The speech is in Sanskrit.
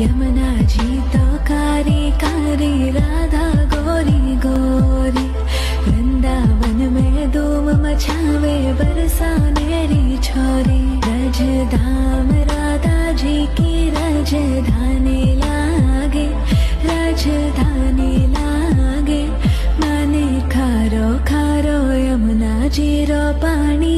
यमुना जी त कारी राधा गौरि गौरि वृन्दावन मे दोमरी छोरि। राज धम राधाी के राज धानी लागे राज धानी लागे। मि खारो खारो यमुना जीरो पाणि